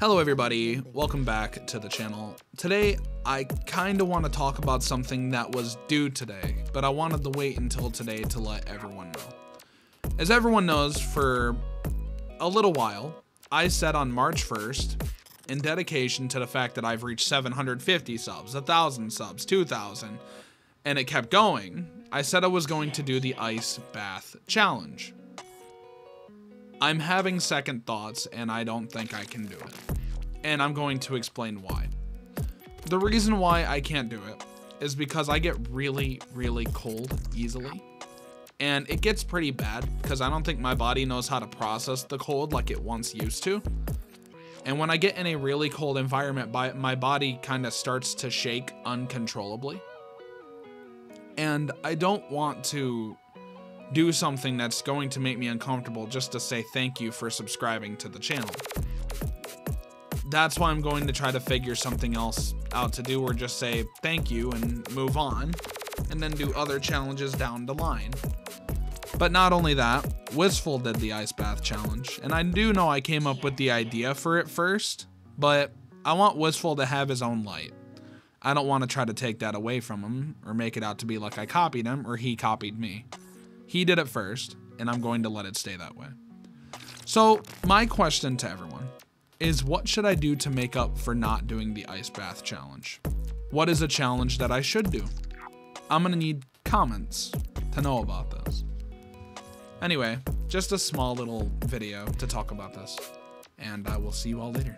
Hello everybody, welcome back to the channel. Today, I kinda wanna talk about something that was due today, but I wanted to wait until today to let everyone know. As everyone knows, for a little while, I said on March 1st, in dedication to the fact that I've reached 750 subs, 1,000 subs, 2,000, and it kept going, I said I was going to do the Ice Bath Challenge. I'm having second thoughts and I don't think I can do it. And I'm going to explain why. The reason why I can't do it is because I get really, really cold easily. And it gets pretty bad because I don't think my body knows how to process the cold like it once used to. And when I get in a really cold environment, my body kind of starts to shake uncontrollably. And I don't want to do something that's going to make me uncomfortable just to say thank you for subscribing to the channel. That's why I'm going to try to figure something else out to do or just say thank you and move on and then do other challenges down the line. But not only that, Wistful did the ice bath challenge, and I do know I came up with the idea for it first, but I want Wistful to have his own light. I don't want to try to take that away from him or make it out to be like I copied him or he copied me. He did it first, and I'm going to let it stay that way. So, my question to everyone is what should I do to make up for not doing the ice bath challenge? What is a challenge that I should do? I'm to need comments to know about this. Anyway, just a small little video to talk about this, and I will see you all later.